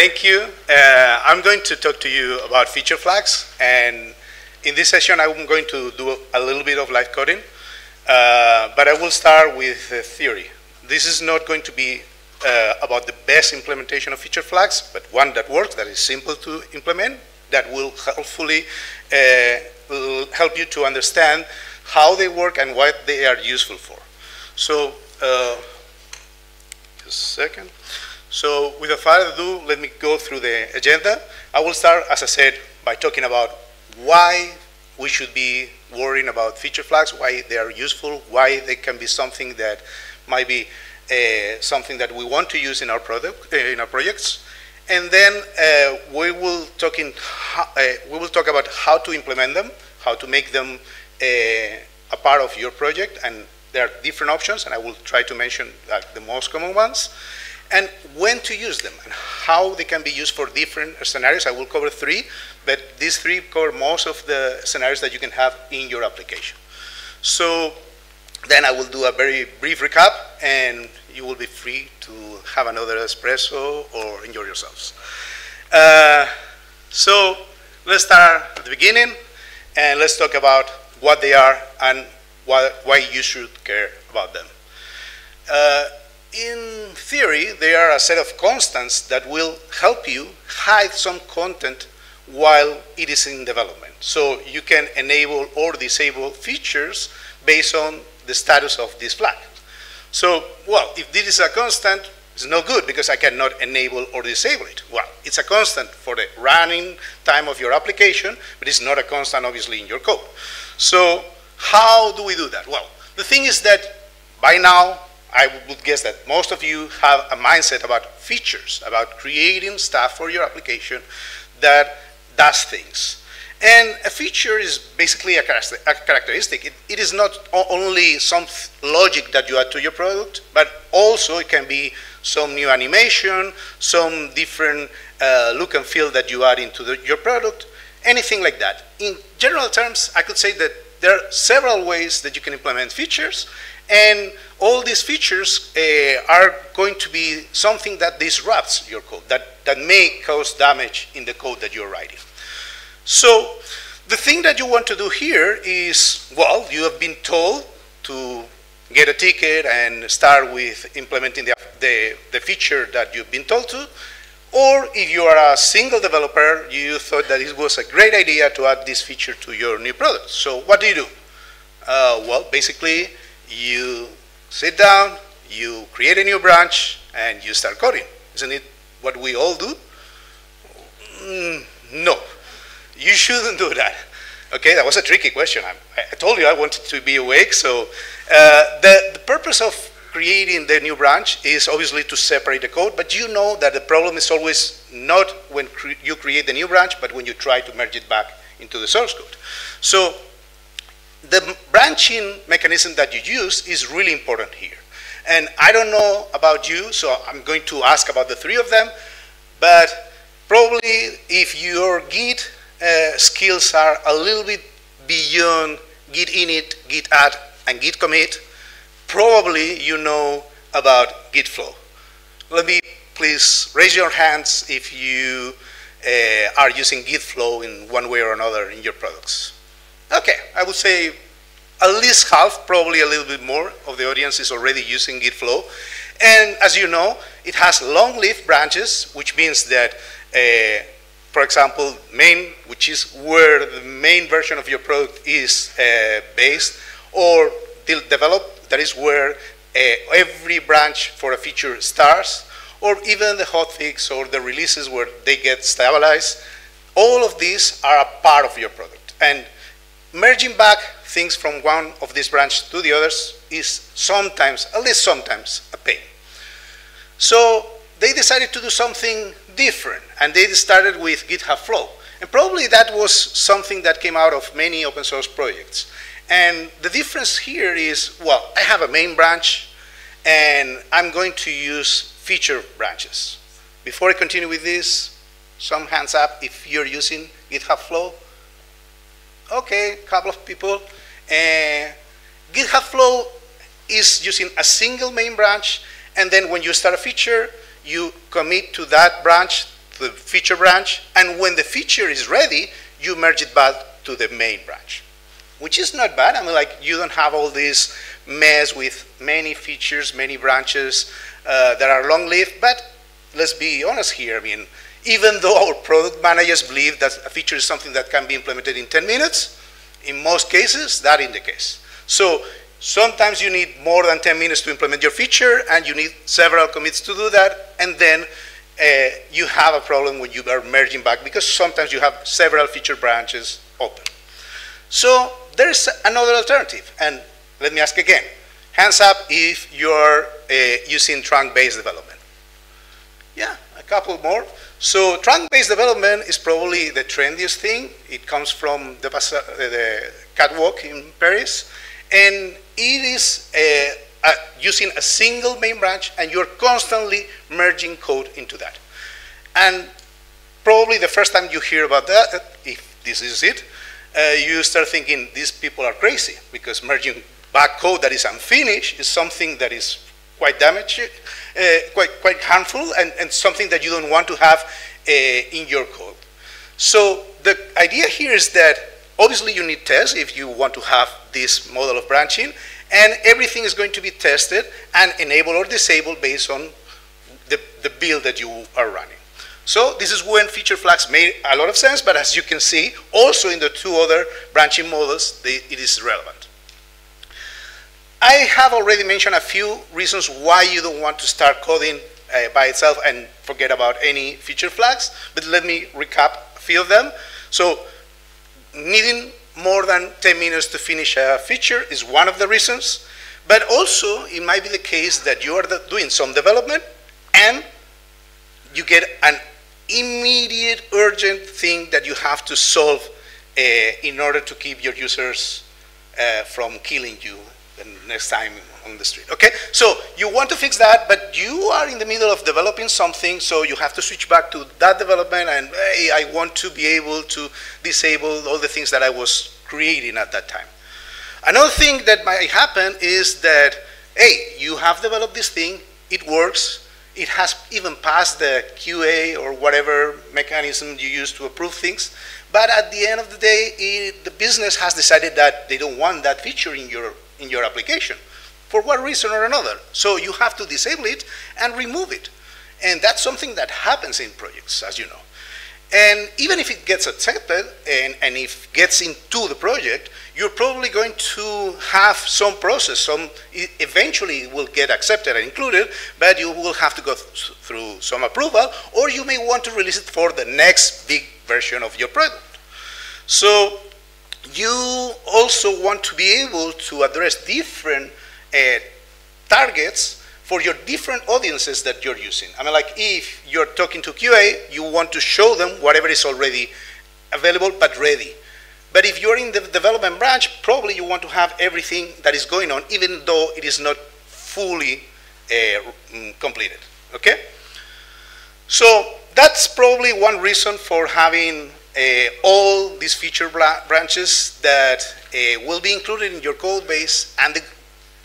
thank you. Uh, I'm going to talk to you about feature flags, and in this session I'm going to do a little bit of live coding, uh, but I will start with the theory. This is not going to be uh, about the best implementation of feature flags, but one that works, that is simple to implement, that will hopefully uh, will help you to understand how they work and what they are useful for. So, uh, just a second. So without further ado, let me go through the agenda. I will start, as I said, by talking about why we should be worrying about feature flags, why they are useful, why they can be something that might be uh, something that we want to use in our product, uh, in our projects. And then uh, we will talk in, uh, we will talk about how to implement them, how to make them uh, a part of your project, and there are different options, and I will try to mention the most common ones and when to use them and how they can be used for different scenarios. I will cover three, but these three cover most of the scenarios that you can have in your application. So then I will do a very brief recap and you will be free to have another espresso or enjoy yourselves. Uh, so let's start at the beginning and let's talk about what they are and why, why you should care about them. Uh, in theory, they are a set of constants that will help you hide some content while it is in development. So you can enable or disable features based on the status of this flag. So, well, if this is a constant, it's no good because I cannot enable or disable it. Well, it's a constant for the running time of your application, but it's not a constant, obviously, in your code. So how do we do that? Well, the thing is that by now, I would guess that most of you have a mindset about features, about creating stuff for your application that does things. And a feature is basically a, characteristic. It, it is not only some logic that you add to your product, but also it can be some new animation, some different uh, look and feel that you add into the, your product, anything like that. In general terms, I could say that there are several ways that you can implement features, and all these features uh, are going to be something that disrupts your code, that, that may cause damage in the code that you're writing. So the thing that you want to do here is, well, you have been told to get a ticket and start with implementing the, the, the feature that you've been told to, or if you are a single developer, you thought that it was a great idea to add this feature to your new product. So what do you do? Uh, well, basically, you sit down, you create a new branch, and you start coding. Isn't it what we all do? Mm, no, you shouldn't do that. Okay, that was a tricky question. I, I told you I wanted to be awake. So uh, the, the purpose of creating the new branch is obviously to separate the code, but you know that the problem is always not when cre you create the new branch, but when you try to merge it back into the source code. So the branching mechanism that you use is really important here. And I don't know about you, so I'm going to ask about the three of them, but probably if your Git uh, skills are a little bit beyond Git init, Git add, and Git commit, probably you know about Git flow. Let me please raise your hands if you uh, are using Git flow in one way or another in your products. Okay, I would say at least half, probably a little bit more of the audience is already using Git flow. And as you know, it has long-lived branches, which means that, uh, for example, main, which is where the main version of your product is uh, based, or develop, that is where uh, every branch for a feature starts, or even the hotfix or the releases where they get stabilized. All of these are a part of your product. And merging back things from one of these branches to the others is sometimes, at least sometimes, a pain. So they decided to do something different, and they started with GitHub Flow. And probably that was something that came out of many open source projects. And the difference here is, well, I have a main branch, and I'm going to use feature branches. Before I continue with this, some hands up if you're using GitHub Flow okay, a couple of people. GitHub Flow is using a single main branch, and then when you start a feature, you commit to that branch the feature branch, and when the feature is ready, you merge it back to the main branch, which is not bad. I mean, like, you don't have all this mess with many features, many branches uh, that are long-lived, but let's be honest here. I mean, even though our product managers believe that a feature is something that can be implemented in 10 minutes, in most cases, that is the case. So sometimes you need more than 10 minutes to implement your feature, and you need several commits to do that, and then uh, you have a problem when you are merging back because sometimes you have several feature branches open. So there's another alternative, and let me ask again. Hands up if you're uh, using trunk-based development. Yeah, a couple more. So trunk-based development is probably the trendiest thing. It comes from the, the catwalk in Paris, and it is uh, uh, using a single main branch, and you're constantly merging code into that. And probably the first time you hear about that, if this is it, uh, you start thinking these people are crazy because merging back code that is unfinished is something that is quite damaging, uh, quite, quite harmful, and, and something that you don't want to have uh, in your code. So the idea here is that obviously you need tests if you want to have this model of branching, and everything is going to be tested and enabled or disabled based on the, the build that you are running. So this is when feature flags made a lot of sense, but as you can see, also in the two other branching models, they, it is relevant. I have already mentioned a few reasons why you don't want to start coding uh, by itself and forget about any feature flags, but let me recap a few of them. So needing more than 10 minutes to finish a feature is one of the reasons, but also it might be the case that you are doing some development and you get an immediate, urgent thing that you have to solve uh, in order to keep your users uh, from killing you next time on the street. Okay, so you want to fix that, but you are in the middle of developing something, so you have to switch back to that development and hey, I want to be able to disable all the things that I was creating at that time. Another thing that might happen is that, hey, you have developed this thing, it works, it has even passed the QA or whatever mechanism you use to approve things. But at the end of the day, it, the business has decided that they don't want that feature in your, in your application for one reason or another. So you have to disable it and remove it. And that's something that happens in projects, as you know. And even if it gets accepted and, and if gets into the project, you're probably going to have some process, some eventually will get accepted and included, but you will have to go th through some approval, or you may want to release it for the next big version of your product. So you also want to be able to address different uh, targets for your different audiences that you're using. I mean, like if you're talking to QA, you want to show them whatever is already available but ready. But if you're in the development branch, probably you want to have everything that is going on, even though it is not fully uh, mm, completed. Okay? So that's probably one reason for having all these feature branches that uh, will be included in your code base. And the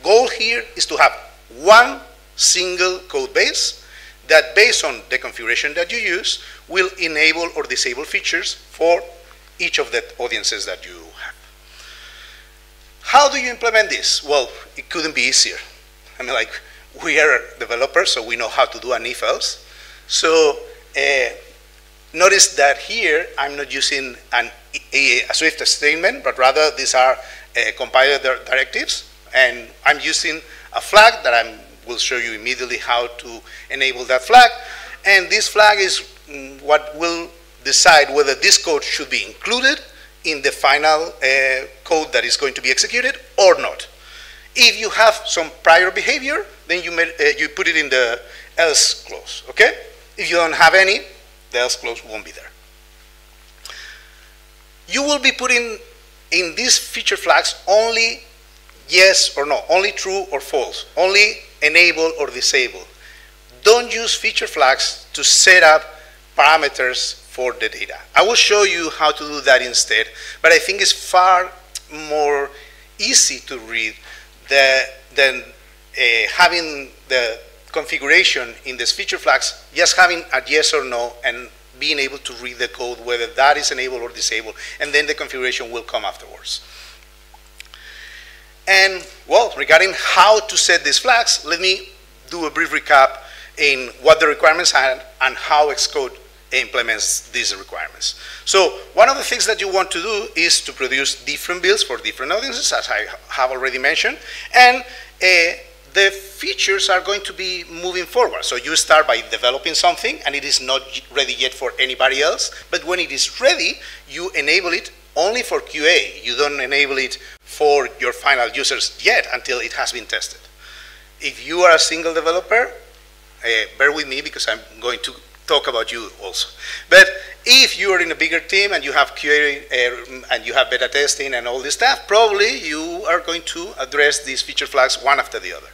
goal here is to have one single code base that based on the configuration that you use will enable or disable features for each of the audiences that you have. How do you implement this? Well, it couldn't be easier. I mean, like, we are developers, so we know how to do an if else. So uh, notice that here I'm not using an, a, a, Swift statement, but rather these are uh, compiler directives, and I'm using a flag that I will show you immediately how to enable that flag. And this flag is mm, what will decide whether this code should be included in the final uh, code that is going to be executed or not. If you have some prior behavior, then you, may, uh, you put it in the else clause, okay? If you don't have any, else clause won't be there. You will be putting in these feature flags only yes or no, only true or false, only enable or disable. Don't use feature flags to set up parameters for the data. I will show you how to do that instead, but I think it's far more easy to read the, than uh, having the configuration in these feature flags, just having a yes or no and being able to read the code, whether that is enabled or disabled, and then the configuration will come afterwards. And, well, regarding how to set these flags, let me do a brief recap in what the requirements are and how Xcode implements these requirements. So one of the things that you want to do is to produce different builds for different audiences, as I have already mentioned, and uh, the features are going to be moving forward. So you start by developing something, and it is not ready yet for anybody else, but when it is ready, you enable it only for QA. You don't enable it for your final users yet until it has been tested. If you are a single developer, uh, bear with me because I'm going to talk about you also. But if you are in a bigger team and you have QA uh, and you have beta testing and all this stuff, probably you are going to address these feature flags one after the other.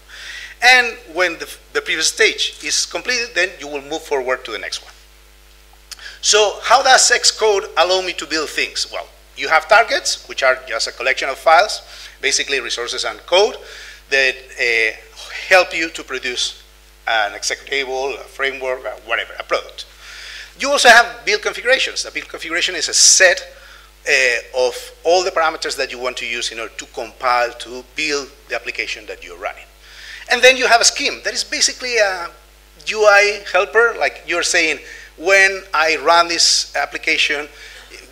And when the, the previous stage is completed, then you will move forward to the next one. So how does Xcode allow me to build things? Well, you have targets, which are just a collection of files, basically resources and code, that uh, help you to produce an executable, a framework, whatever, a product. You also have build configurations. The build configuration is a set uh, of all the parameters that you want to use in order to compile, to build the application that you're running. And then you have a scheme. That is basically a UI helper, like you're saying, when I run this application,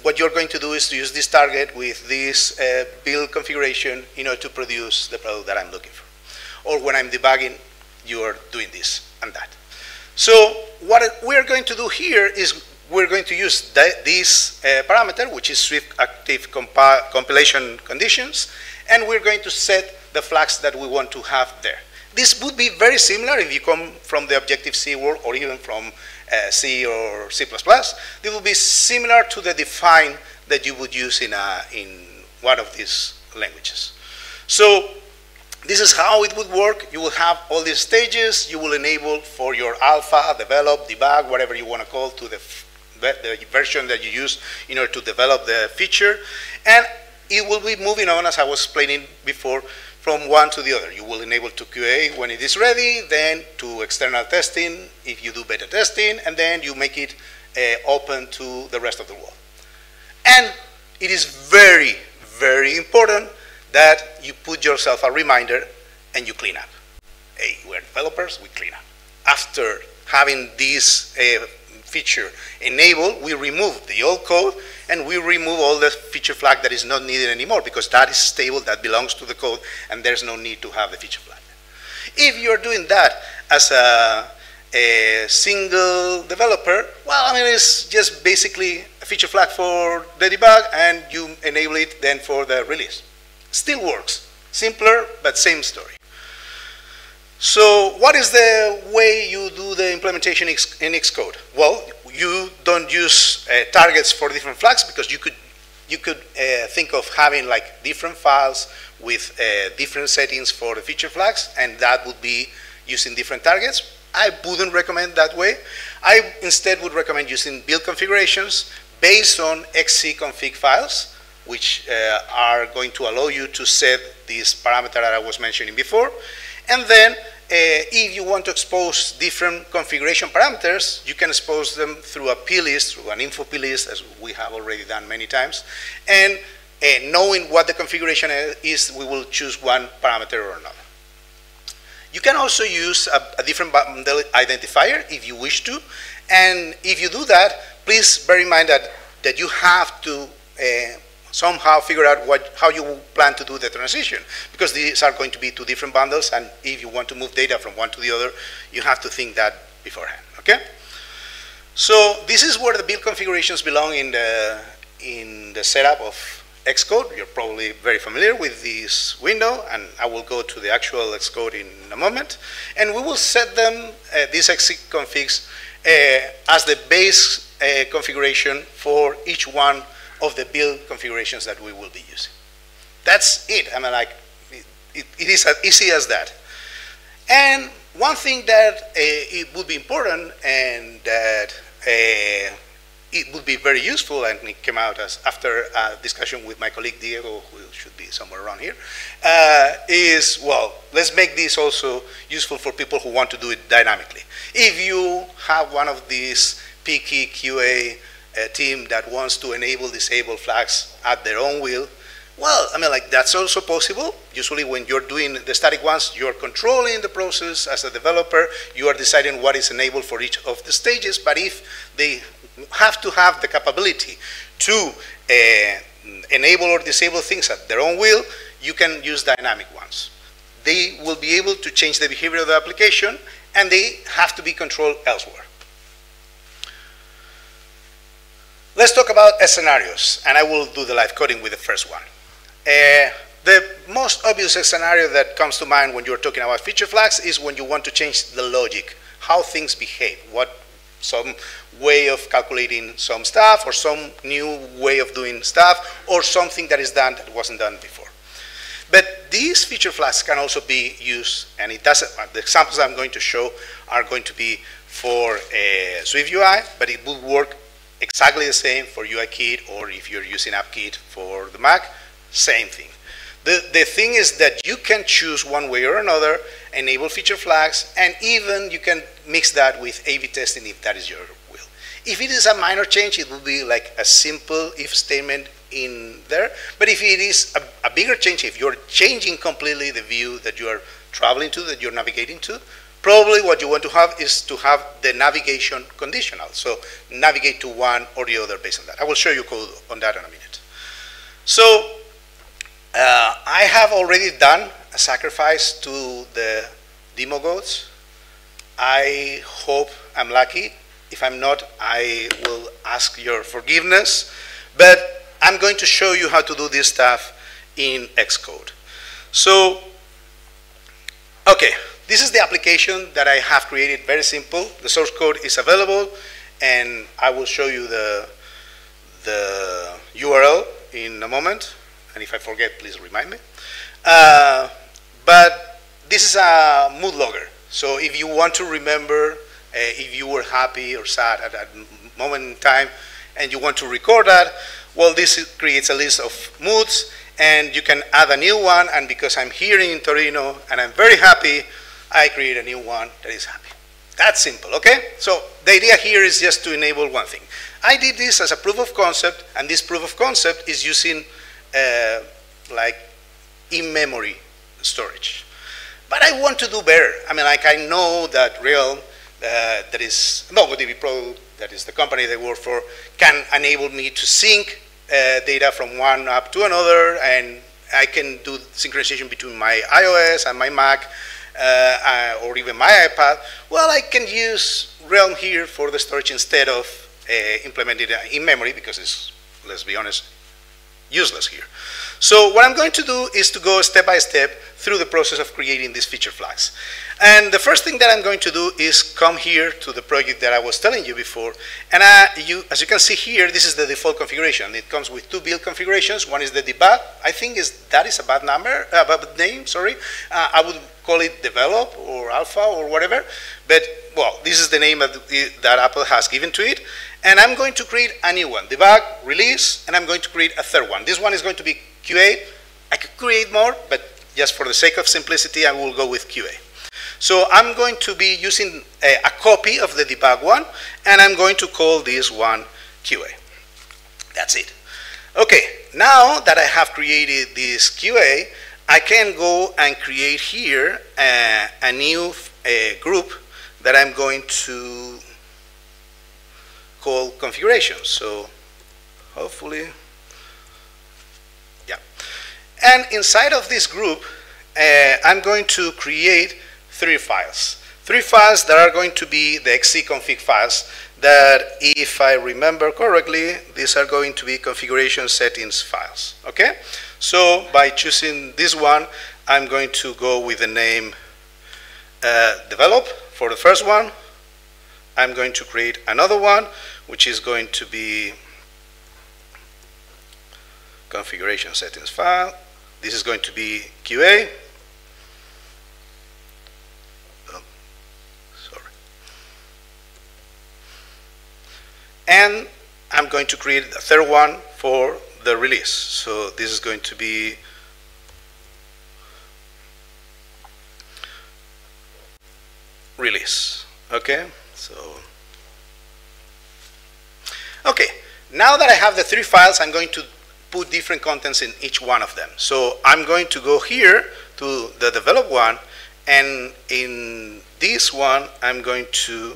what you're going to do is to use this target with this uh, build configuration in order to produce the product that I'm looking for. Or when I'm debugging, you're doing this and that. So what we're going to do here is we're going to use this uh, parameter, which is Swift active compilation conditions, and we're going to set the flags that we want to have there. This would be very similar if you come from the Objective-C world or even from uh, C or C++. It would be similar to the define that you would use in, a, in one of these languages. So this is how it would work. You will have all these stages. You will enable for your alpha, develop, debug, whatever you want to call to the, the version that you use in order to develop the feature. And it will be moving on, as I was explaining before, from one to the other. You will enable to QA when it is ready, then to external testing if you do beta testing, and then you make it uh, open to the rest of the world. And it is very, very important that you put yourself a reminder and you clean up. Hey, we're developers, we clean up. After having this uh, feature enabled, we remove the old code and we remove all the feature flag that is not needed anymore because that is stable, that belongs to the code, and there's no need to have the feature flag. If you're doing that as a, a single developer, well, I mean, it's just basically a feature flag for the debug, and you enable it then for the release. Still works. Simpler, but same story. So what is the way you do the implementation in Xcode? Well, you don't use uh, targets for different flags because you could you could uh, think of having like different files with uh, different settings for the feature flags, and that would be using different targets. I wouldn't recommend that way. I instead would recommend using build configurations based on xcconfig files which uh, are going to allow you to set this parameter that I was mentioning before. And then uh, if you want to expose different configuration parameters, you can expose them through a plist, through an info plist, as we have already done many times. And uh, knowing what the configuration is, we will choose one parameter or another. You can also use a, a different identifier if you wish to. And if you do that, please bear in mind that, that you have to uh, somehow figure out what, how you plan to do the transition. Because these are going to be two different bundles and if you want to move data from one to the other you have to think that beforehand okay? So this is where the build configurations belong in the in the setup of Xcode. You're probably very familiar with this window and I will go to the actual Xcode in a moment. And we will set them uh, these xcconfigs uh, as the base uh, configuration for each one of the build configurations that we will be using. That's it. I mean, like, it, it, is as easy as that. And one thing that uh, it would be important and that uh, it would be very useful, and it came out as after a discussion with my colleague Diego, who should be somewhere around here, uh, is, well, let's make this also useful for people who want to do it dynamically. If you have one of these picky QA uh, team that wants to enable disable flags at their own will, well, I mean, like that's also possible. Usually when you're doing the static ones, you're controlling the process as a developer. You are deciding what is enabled for each of the stages. But if they have to have the capability to uh, enable or disable things at their own will, you can use dynamic ones. They will be able to change the behavior of the application, and they have to be controlled elsewhere. Let's talk about scenarios, and I will do the live coding with the first one. Uh, the most obvious scenario that comes to mind when you're talking about feature flags is when you want to change the logic, how things behave, what some way of calculating some stuff or some new way of doing stuff or something that is done that wasn't done before. But these feature flags can also be used, and it doesn't, uh, the examples I'm going to show are going to be for a Swift UI, but it will work exactly the same for UIKit or if you're using AppKit for the Mac, same thing. The, the thing is that you can choose one way or another, enable feature flags, and even you can mix that with A-B testing if that is your will. If it is a minor change, it will be like a simple if statement in there. But if it is a, a bigger change, if you're changing completely the view that you are traveling to, that you're navigating to, probably what you want to have is to have the navigation conditional. So navigate to one or the other based on that. I will show you code on that in a minute. So uh, I have already done a sacrifice to the demo gods. I hope I'm lucky. If I'm not, I will ask your forgiveness. But I'm going to show you how to do this stuff in Xcode. So, okay, this is the application that I have created, very simple. The source code is available, and I will show you the, the URL in a moment and if I forget, please remind me. Uh, but this is a mood logger. So if you want to remember uh, if you were happy or sad at that moment in time and you want to record that, well, this creates a list of moods and you can add a new one. And because I'm here in Torino and I'm very happy, I create a new one that is happy. That's simple, okay? So the idea here is just to enable one thing. I did this as a proof of concept, and this proof of concept is using uh, like in-memory storage. But I want to do better. I mean, like I know that Realm, uh, that is MongoDB Pro, that is the company they work for, can enable me to sync uh, data from one app to another, and I can do synchronization between my iOS and my Mac, uh, or even my iPad. Well, I can use Realm here for the storage instead of uh, implementing it in memory because it's, let's be honest, useless here. So what I'm going to do is to go step by step through the process of creating these feature flags. And the first thing that I'm going to do is come here to the project that I was telling you before. And uh, you, as you can see here, this is the default configuration. It comes with two build configurations. One is the debug. I think is that is a bad number, uh, bad name, sorry. Uh, I would call it develop or alpha or whatever. But, well, this is the name that, that Apple has given to it. And I'm going to create a new one, debug, release, and I'm going to create a third one. This one is going to be QA. I could create more, but just for the sake of simplicity, I will go with QA. So I'm going to be using a, a copy of the debug one, and I'm going to call this one QA. That's it. Okay, now that I have created this QA, I can go and create here a, new group that I'm going to call configuration. So hopefully. And inside of this group, uh, I'm going to create three files. Three files that are going to be the xcconfig files that, if I remember correctly, these are going to be configuration settings files, okay? So by choosing this one, I'm going to go with the name uh, develop for the first one, I'm going to create another one, which is going to be configuration settings file. This is going to be QA. Oh, um, sorry. And I'm going to create a third one for the release. So this is going to be release. Okay, so Okay, now that I have the three files, I'm going to put different contents in each one of them. So I'm going to go here to the develop one, and in this one, I'm going to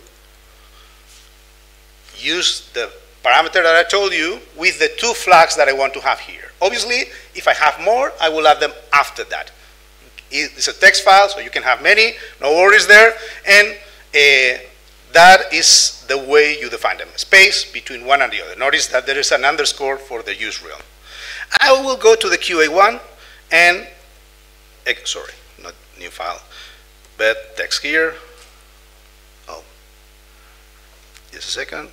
use the parameter that I told you with the two flags that I want to have here. Obviously, if I have more, I will add them after that. It's a text file, so you can have many, no worries there. And uh, that is the way you define them, space between one and the other. Notice that there is an underscore for the use realm. I will go to the QA1 and, eh, sorry, not new file, but text here. Oh, just a second.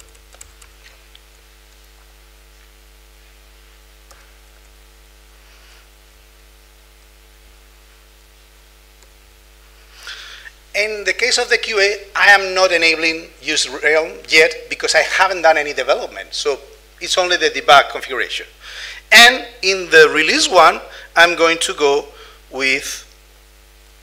In the case of the QA, I am not enabling use realm yet because I haven't done any development. So it's only the debug configuration. And in the release one, I'm going to go with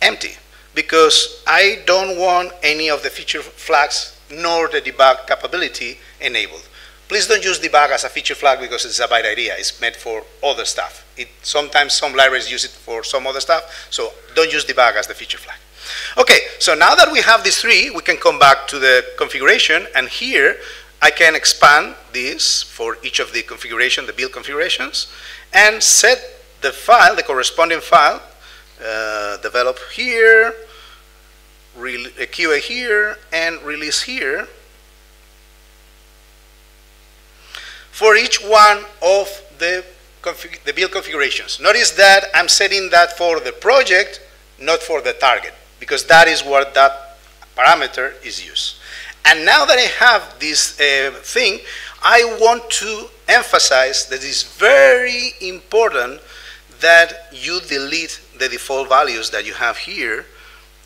empty because I don't want any of the feature flags nor the debug capability enabled. Please don't use debug as a feature flag because it's a bad idea. It's meant for other stuff. It, sometimes some libraries use it for some other stuff, so don't use debug as the feature flag. Okay, so now that we have these three, we can come back to the configuration, and here I can expand this for each of the configuration, the build configurations, and set the file, the corresponding file, uh, develop here, QA here, and release here, for each one of the, the build configurations. Notice that I'm setting that for the project, not for the target because that is what that parameter is used. And now that I have this uh, thing, I want to emphasize that it's very important that you delete the default values that you have here.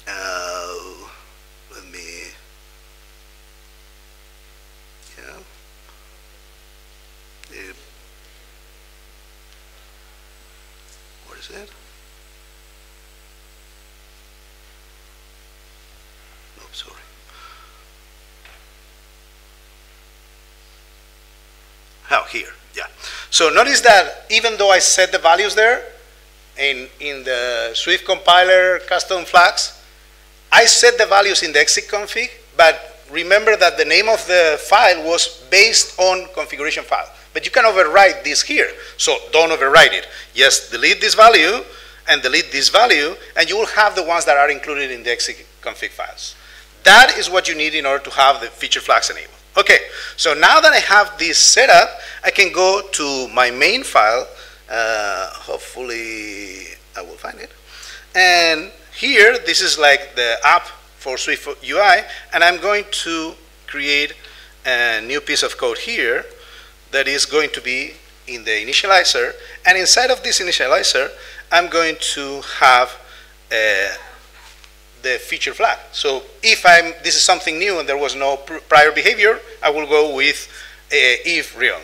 Uh, let me, yeah. what is it? Oh, here, yeah. So notice that even though I set the values there in, in the Swift compiler custom flags, I set the values in the xcconfig, but remember that the name of the file was based on configuration file. But you can overwrite this here, so don't overwrite it. Just delete this value and delete this value, and you will have the ones that are included in the exec config files. That is what you need in order to have the feature flags enabled. Okay, so now that I have this set up, I can go to my main file. Uh, hopefully, I will find it. And here, this is like the app for Swift UI, and I'm going to create a new piece of code here that is going to be in the initializer. And inside of this initializer, I'm going to have a the feature flag. So if I'm, this is something new and there was no pr prior behavior, I will go with uh, if realm.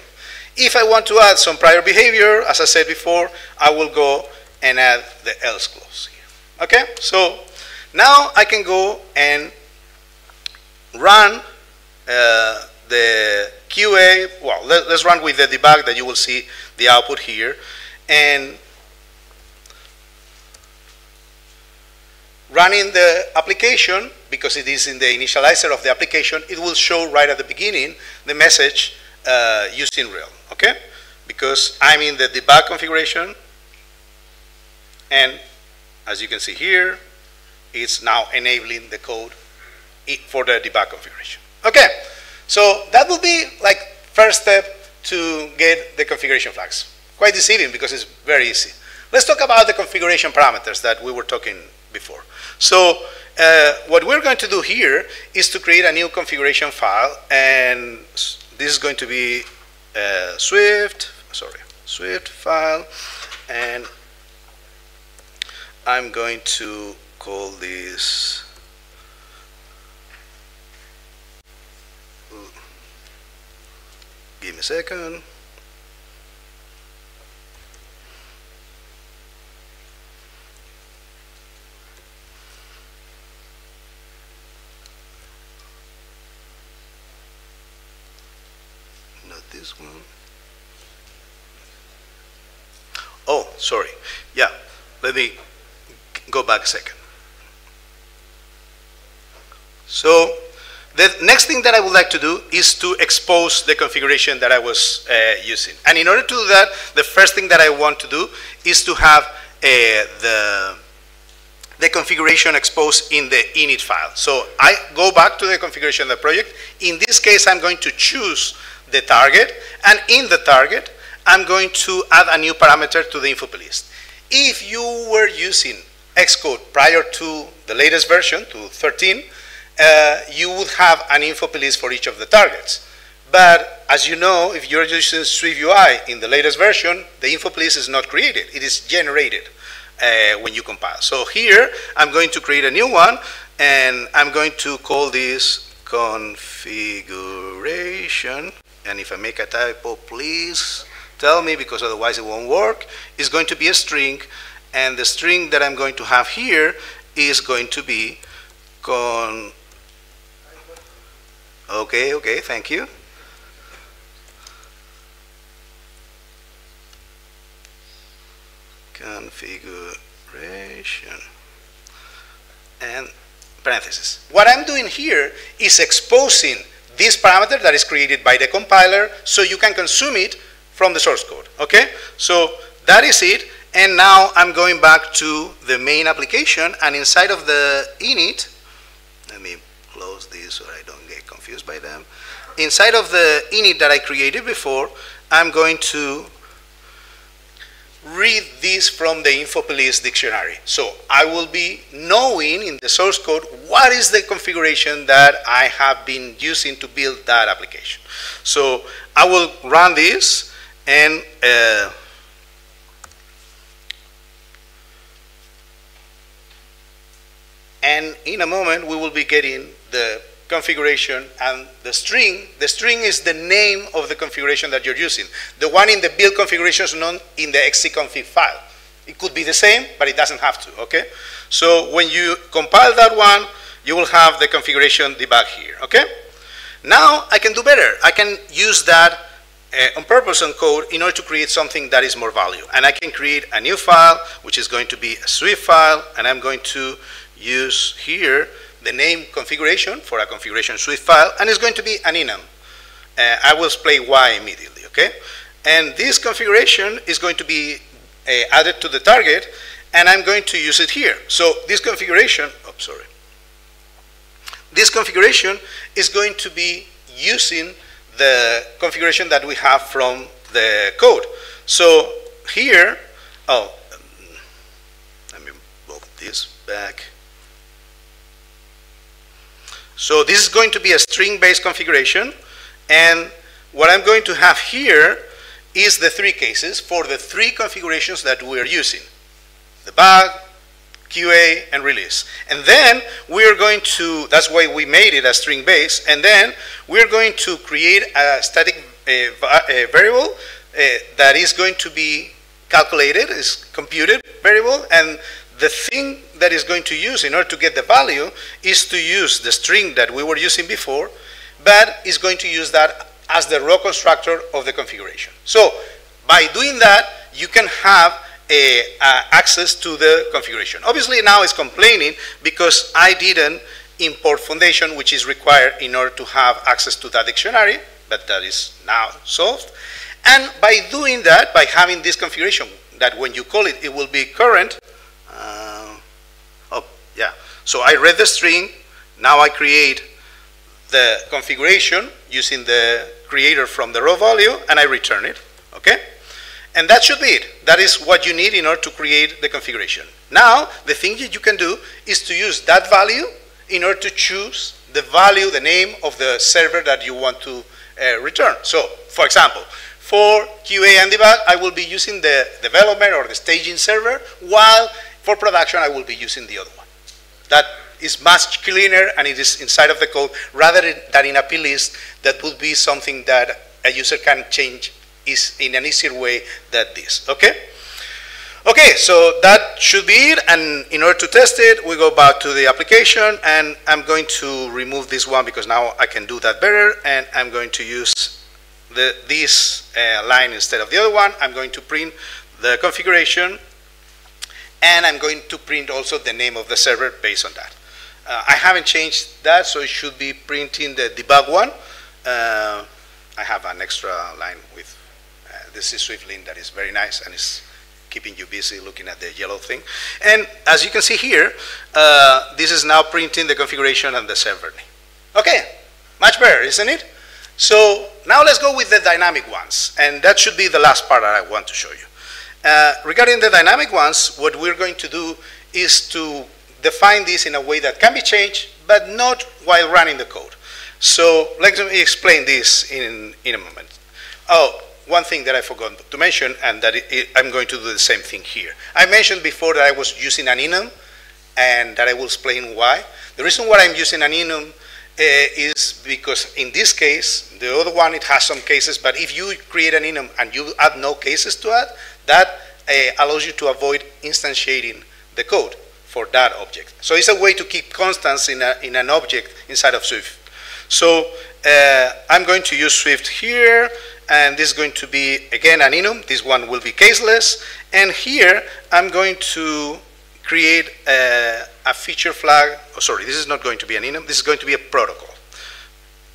If I want to add some prior behavior, as I said before, I will go and add the else clause here. Okay, so now I can go and run uh, the QA, well, let, us run with the debug that you will see the output here. And running the application, because it is in the initializer of the application, it will show right at the beginning the message uh, using Realm, okay? Because I'm in the debug configuration, and as you can see here, it's now enabling the code for the debug configuration. Okay, so that will be like first step to get the configuration flags. Quite deceiving because it's very easy. Let's talk about the configuration parameters that we were talking before. So uh, what we're going to do here is to create a new configuration file, and this is going to be uh, Swift, sorry, Swift file, and I'm going to call this give me a second. This one. Oh, sorry. Yeah, let me go back a second. So the next thing that I would like to do is to expose the configuration that I was uh, using. And in order to do that, the first thing that I want to do is to have uh, the, the configuration exposed in the init file. So I go back to the configuration of the project. In this case, I'm going to choose the target. And in the target, I'm going to add a new parameter to the info plist. If you were using Xcode prior to the latest version, to 13, uh, you would have an info plist for each of the targets. But as you know, if you're using Swift UI in the latest version, the info plist is not created. It is generated uh, when you compile. So here, I'm going to create a new one, and I'm going to call this configuration. And if I make a typo, please tell me, because otherwise it won't work. It's going to be a string, and the string that I'm going to have here is going to be con Okay, okay, thank you. Configuration and parentheses. What I'm doing here is exposing this parameter that is created by the compiler so you can consume it from the source code, okay? So that is it, and now I'm going back to the main application, and inside of the init, let me close this so I don't get confused by them. Inside of the init that I created before, I'm going to read this from the InfoPlist dictionary. So I will be knowing in the source code what is the configuration that I have been using to build that application. So I will run this and uh, and in a moment we will be getting the configuration and the string, the string is the name of the configuration that you're using. The one in the build configuration is known in the xcconfig file. It could be the same, but it doesn't have to, okay? So when you compile that one, you will have the configuration debug here, okay? Now I can do better. I can use that uh, on purpose on code in order to create something that is more value. And I can create a new file, which is going to be a Swift file, and I'm going to use here the name configuration for a configuration Swift file, and it's going to be an enum. Uh, I will explain why immediately, okay? And this configuration is going to be uh, added to the target, and I'm going to use it here. So this configuration, oh, sorry. This configuration is going to be using the configuration that we have from the code. So here, oh, um, let me move this back. So this is going to be a string-based configuration, and what I'm going to have here is the three cases for the three configurations that we are using. Debug, QA, and release. And then we're going to, that's why we made it a string base, and then we're going to create a static uh, variable uh, that is going to be calculated, is computed variable, and the thing that is going to use in order to get the value is to use the string that we were using before, but is going to use that as the raw constructor of the configuration. So by doing that, you can have a, uh, access to the configuration. Obviously now it's complaining because I didn't import foundation, which is required in order to have access to that dictionary, but that is now solved. And by doing that, by having this configuration, that when you call it, it will be current, uh, oh, yeah. So I read the string. Now I create the configuration using the creator from the raw value, and I return it. Okay? And that should be it. That is what you need in order to create the configuration. Now, the thing that you can do is to use that value in order to choose the value, the name of the server that you want to uh, return. So, for example, for QA and debug, I will be using the development or the staging server, while for production, I will be using the other one. That is much cleaner and it is inside of the code rather than in a plist that would be something that a user can change is in an easier way than this, okay? Okay, so that should be it, and in order to test it, we go back to the application, and I'm going to remove this one because now I can do that better, and I'm going to use the, this uh, line instead of the other one. I'm going to print the configuration, and I'm going to print also the name of the server based on that. Uh, I haven't changed that, so it should be printing the debug one. Uh, I have an extra line with uh, this is SwiftLint that is very nice and is keeping you busy looking at the yellow thing. And as you can see here, uh, this is now printing the configuration and the server name. Okay, much better, isn't it? So now let's go with the dynamic ones, and that should be the last part that I want to show you. Uh, regarding the dynamic ones, what we're going to do is to define this in a way that can be changed, but not while running the code. So let me explain this in, in a moment. Oh, one thing that I forgot to mention, and that it, it, I'm going to do the same thing here. I mentioned before that I was using an enum, and that I will explain why. The reason why I'm using an enum uh, is because in this case, the other one, it has some cases, but if you create an enum and you add no cases to it, that uh, allows you to avoid instantiating the code for that object. So it's a way to keep constants in, a, in an object inside of Swift. So uh, I'm going to use Swift here, and this is going to be, again, an enum. This one will be caseless. And here, I'm going to create a, a feature flag. Oh, sorry, this is not going to be an enum. This is going to be a protocol.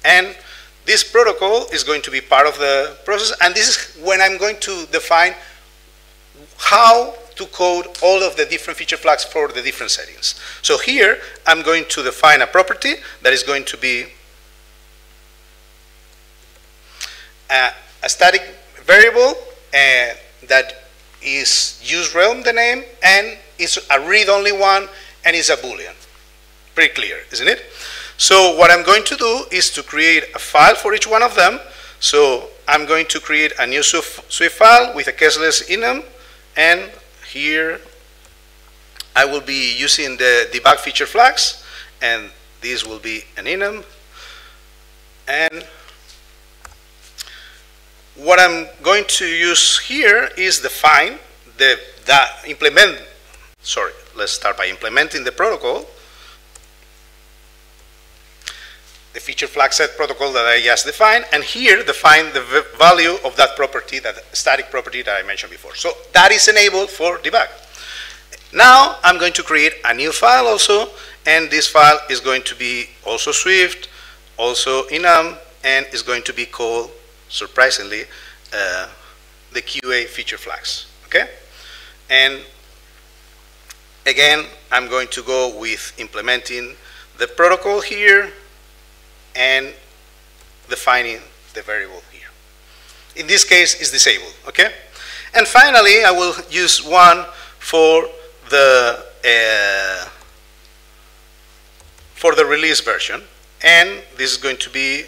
And this protocol is going to be part of the process. And this is when I'm going to define how to code all of the different feature flags for the different settings. So here, I'm going to define a property that is going to be a, a static variable uh, that is use realm the name and it's a read-only one and is a boolean. Pretty clear, isn't it? So what I'm going to do is to create a file for each one of them. So I'm going to create a new Swift file with a caseless enum and here I will be using the debug feature flags and this will be an enum. And what I'm going to use here is define the implement sorry let's start by implementing the protocol the feature flag set protocol that I just defined, and here define the value of that property, that static property that I mentioned before. So that is enabled for debug. Now I'm going to create a new file also, and this file is going to be also Swift, also enum, and is going to be called, surprisingly, uh, the QA feature flags, okay? And again, I'm going to go with implementing the protocol here, and defining the variable here. In this case, it's disabled, okay? And finally, I will use one for the uh, for the release version, and this is going to be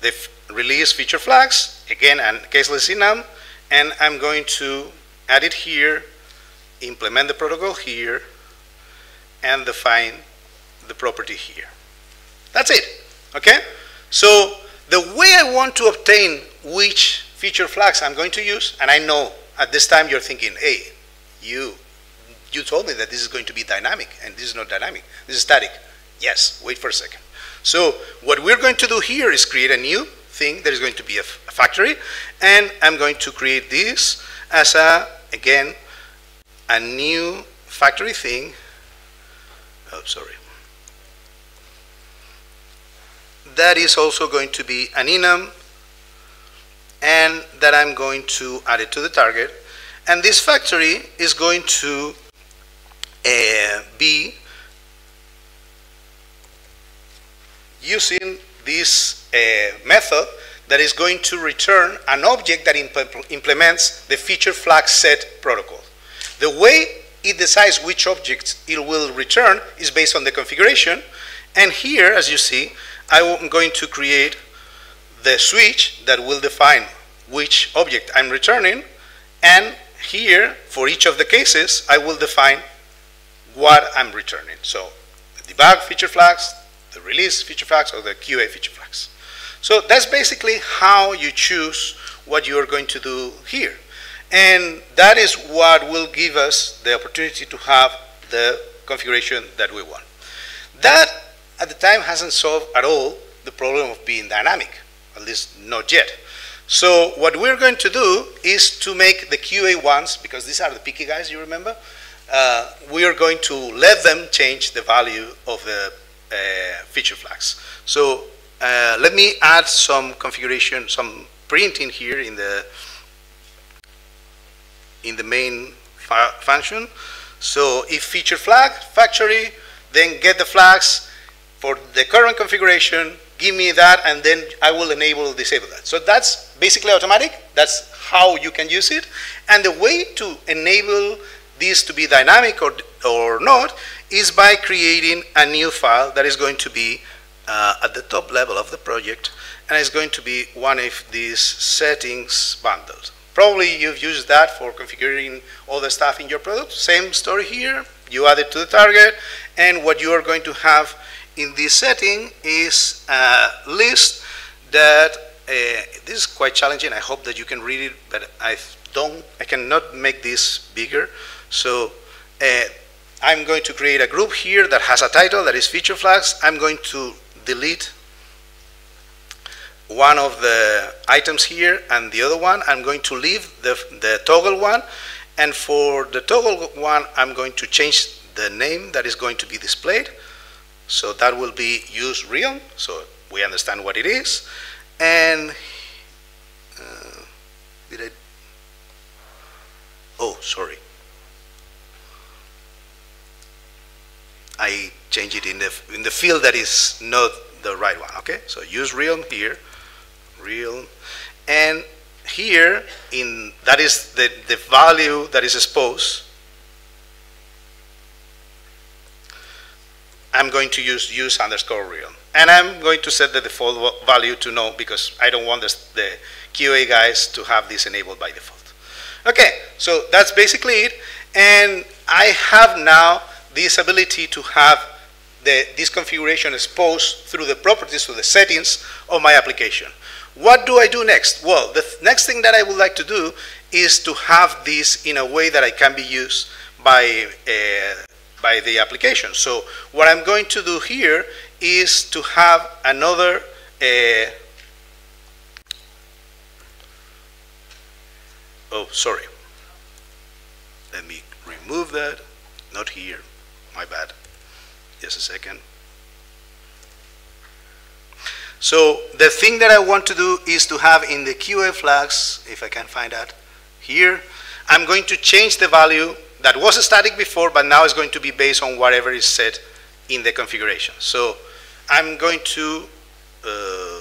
the release feature flags, again, and caseless enum, and I'm going to add it here, implement the protocol here, and define the property here. That's it, okay? So the way I want to obtain which feature flags I'm going to use, and I know at this time you're thinking, hey, you, you told me that this is going to be dynamic, and this is not dynamic, this is static. Yes, wait for a second. So what we're going to do here is create a new thing that is going to be a, a factory, and I'm going to create this as a, again, a new factory thing. Oh, sorry. That is also going to be an enum and that I'm going to add it to the target. And this factory is going to uh, be using this uh, method that is going to return an object that impl implements the feature flag set protocol. The way it decides which objects it will return is based on the configuration. And here, as you see, I'm going to create the switch that will define which object I'm returning, and here, for each of the cases, I will define what I'm returning. So the debug feature flags, the release feature flags, or the QA feature flags. So that's basically how you choose what you are going to do here. And that is what will give us the opportunity to have the configuration that we want. That at the time hasn't solved at all the problem of being dynamic. at least not yet. So what we're going to do is to make the QA ones, because these are the picky guys, you remember? Uh, we are going to let them change the value of the uh, feature flags. So uh, let me add some configuration, some printing here in the in the main function. So if feature flag factory, then get the flags for the current configuration, give me that, and then I will enable or disable that. So that's basically automatic. That's how you can use it. And the way to enable this to be dynamic or, or not is by creating a new file that is going to be uh, at the top level of the project, and it's going to be one of these settings bundles. Probably you've used that for configuring all the stuff in your product. Same story here. You add it to the target, and what you are going to have in this setting is a list that uh, this is quite challenging. I hope that you can read it, but I don't. I cannot make this bigger. So uh, I'm going to create a group here that has a title that is feature flags. I'm going to delete one of the items here and the other one. I'm going to leave the, the toggle one. And for the toggle one, I'm going to change the name that is going to be displayed. So that will be use real. So we understand what it is. And uh, did I? Oh, sorry. I change it in the in the field that is not the right one. Okay, so use real here, real, and here in that is the the value that is exposed. I'm going to use use underscore real. And I'm going to set the default value to no because I don't want this, the QA guys to have this enabled by default. Okay, so that's basically it. And I have now this ability to have the, this configuration exposed through the properties, through the settings of my application. What do I do next? Well, the th next thing that I would like to do is to have this in a way that I can be used by, uh, by the application. So what I'm going to do here is to have another uh, oh sorry. Let me remove that. Not here. My bad. Just a second. So the thing that I want to do is to have in the QA flags if I can find that here. I'm going to change the value that was static before but now is going to be based on whatever is set in the configuration so I'm going to uh,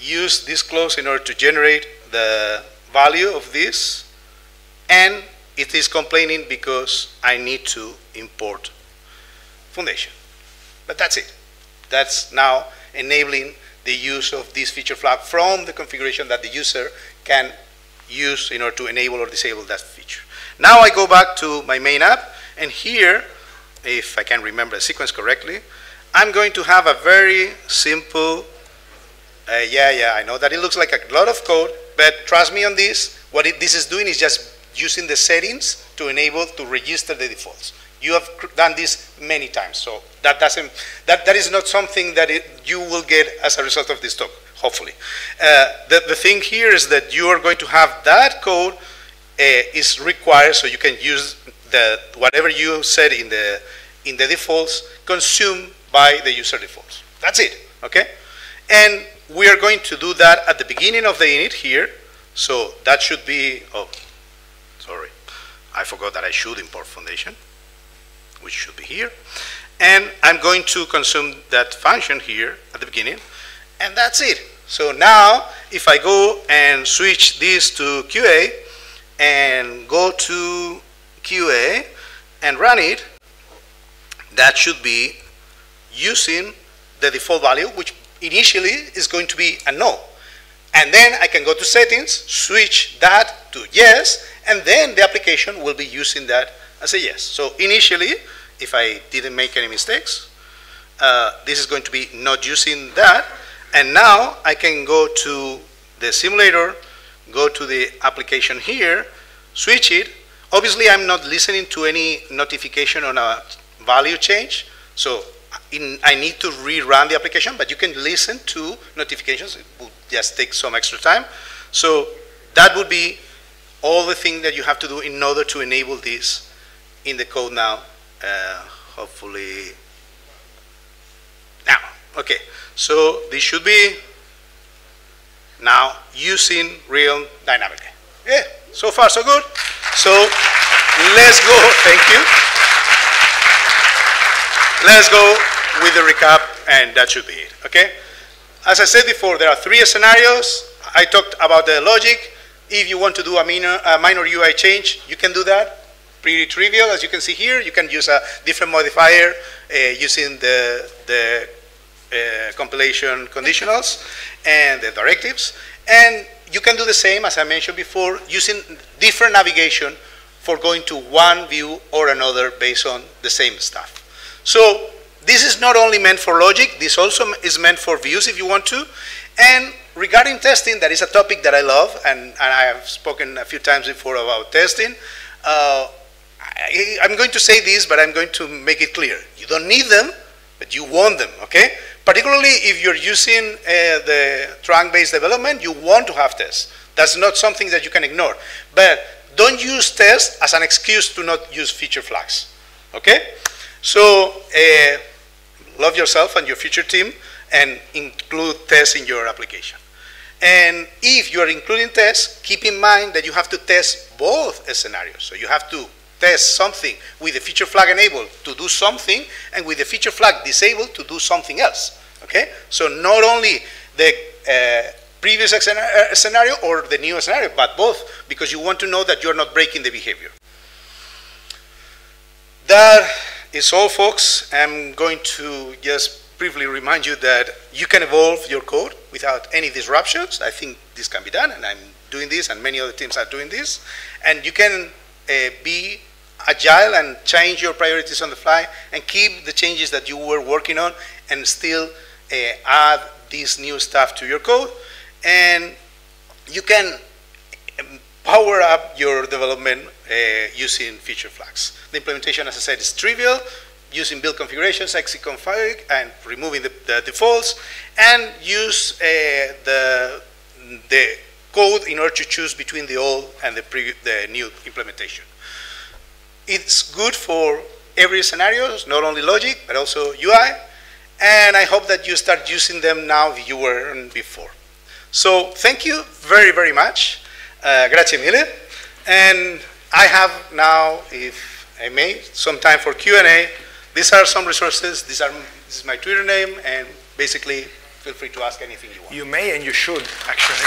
use this clause in order to generate the value of this and it is complaining because I need to import foundation. But that's it. That's now enabling the use of this feature flag from the configuration that the user can use in order to enable or disable that feature. Now I go back to my main app and here if I can remember the sequence correctly, I'm going to have a very simple, uh, yeah, yeah, I know that it looks like a lot of code, but trust me on this, what it, this is doing is just using the settings to enable to register the defaults. You have done this many times, so that doesn't, that, that is not something that it, you will get as a result of this talk, hopefully. Uh, the, the thing here is that you are going to have that code uh, is required so you can use the whatever you said in the in the defaults consumed by the user defaults. That's it, okay? And we are going to do that at the beginning of the init here. So that should be, oh, sorry. I forgot that I should import foundation, which should be here. And I'm going to consume that function here at the beginning, and that's it. So now, if I go and switch this to QA, and go to QA and run it, that should be using the default value, which initially is going to be a no. And then I can go to settings, switch that to yes, and then the application will be using that as a yes. So initially, if I didn't make any mistakes, uh, this is going to be not using that. And now I can go to the simulator, go to the application here, switch it. Obviously, I'm not listening to any notification on a value change. So in, I need to rerun the application, but you can listen to notifications. It would just take some extra time. So that would be all the thing that you have to do in order to enable this in the code now. Uh, hopefully, now, okay. So this should be now using real dynamic. Yeah, so far so good. So let's go, thank you. Let's go with the recap and that should be it, okay? As I said before, there are three scenarios. I talked about the logic. If you want to do a minor, a minor UI change, you can do that. Pretty trivial, as you can see here. You can use a different modifier uh, using the, the uh, compilation conditionals and the directives. And you can do the same, as I mentioned before, using different navigation for going to one view or another based on the same stuff. So this is not only meant for logic, this also is meant for views if you want to. And regarding testing, that is a topic that I love, and, and I have spoken a few times before about testing. Uh, I, I'm going to say this, but I'm going to make it clear. You don't need them, but you want them, okay? Particularly if you're using uh, the trunk-based development, you want to have tests. That's not something that you can ignore. But don't use tests as an excuse to not use feature flags, okay? So uh, love yourself and your future team and include tests in your application. And if you are including tests, keep in mind that you have to test both scenarios. So you have to test something with the feature flag enabled to do something, and with the feature flag disabled to do something else. Okay? So not only the uh, previous uh, scenario or the new scenario, but both, because you want to know that you're not breaking the behavior. That is all, folks. I'm going to just briefly remind you that you can evolve your code without any disruptions. I think this can be done, and I'm doing this, and many other teams are doing this. And you can uh, be agile and change your priorities on the fly and keep the changes that you were working on and still uh, add this new stuff to your code. And you can power up your development uh, using feature flags. The implementation, as I said, is trivial, using build configurations, xcconfig, and removing the, the defaults, and use uh, the, the code in order to choose between the old and the, the new implementation. It's good for every scenario, not only logic, but also UI, and I hope that you start using them now if you weren't before. So thank you very, very much. Uh, grazie mille. And I have now, if I may, some time for Q&A. These are some resources. These are, this is my Twitter name, and basically feel free to ask anything you want. You may and you should, actually.